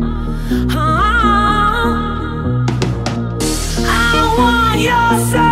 I want your soul.